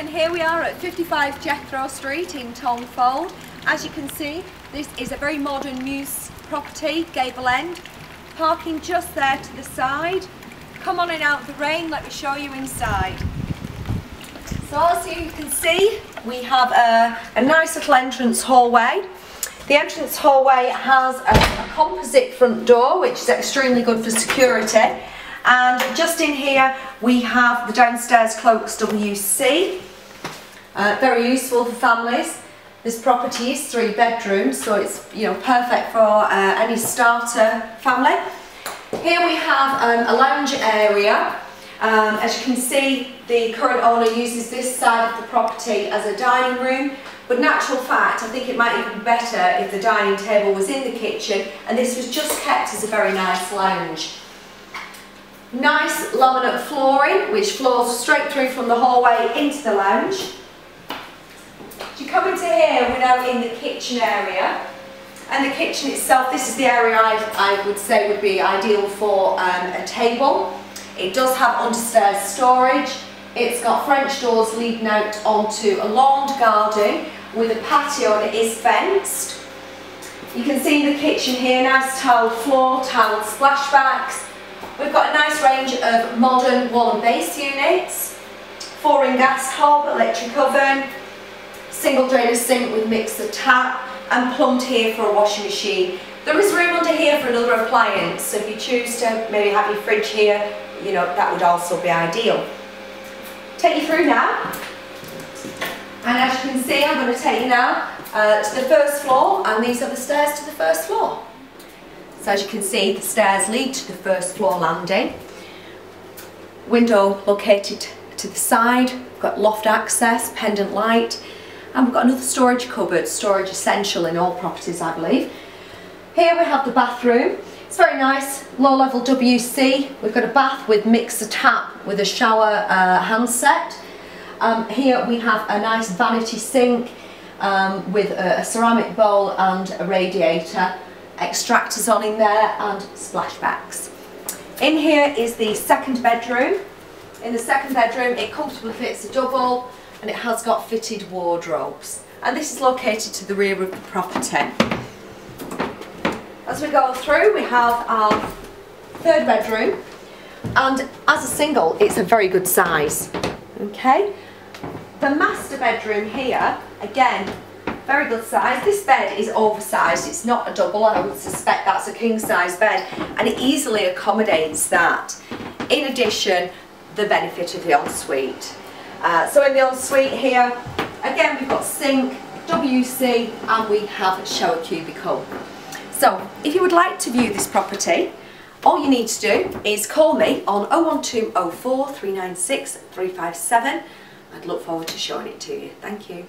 and here we are at 55 Jethro Street in Tonge Fold. As you can see, this is a very modern Mews property, gable end. Parking just there to the side. Come on in out the rain, let me show you inside. So as you can see, we have a, a nice little entrance hallway. The entrance hallway has a, a composite front door, which is extremely good for security. And just in here, we have the downstairs cloaks WC. Uh, very useful for families. This property is three bedrooms, so it's you know perfect for uh, any starter family. Here we have um, a lounge area. Um, as you can see, the current owner uses this side of the property as a dining room, but natural fact, I think it might even be better if the dining table was in the kitchen and this was just kept as a very nice lounge. Nice laminate flooring, which flows straight through from the hallway into the lounge. Come into here, we're now in the kitchen area. And the kitchen itself, this is the area I, I would say would be ideal for um, a table. It does have understairs storage. It's got French doors leading out onto a lawned garden with a patio and it is fenced. You can see in the kitchen here, nice tile floor, tiled splashbacks, We've got a nice range of modern wall and base units, four in gas hob, electric oven, single drainer sink with mixer tap and plumbed here for a washing machine. There is room under here for another appliance, so if you choose to maybe have your fridge here, you know, that would also be ideal. Take you through now. And as you can see, I'm going to take you now uh, to the first floor, and these are the stairs to the first floor. So as you can see, the stairs lead to the first floor landing. Window located to the side, got loft access, pendant light, and we've got another storage cupboard, storage essential in all properties I believe. Here we have the bathroom. It's very nice, low level WC. We've got a bath with mixer tap with a shower uh, handset. Um, here we have a nice vanity sink um, with a, a ceramic bowl and a radiator extractors on in there and splashbacks. In here is the second bedroom. In the second bedroom it comfortably fits a double and it has got fitted wardrobes and this is located to the rear of the property. As we go through we have our third bedroom and as a single it's a very good size. Okay. The master bedroom here again very good size. This bed is oversized, it's not a double, I would suspect that's a king size bed and it easily accommodates that. In addition, the benefit of the ensuite. Uh, so in the ensuite here, again we've got sink, WC and we have a shower cubicle. So if you would like to view this property, all you need to do is call me on 01204 396 357. I'd look forward to showing it to you. Thank you.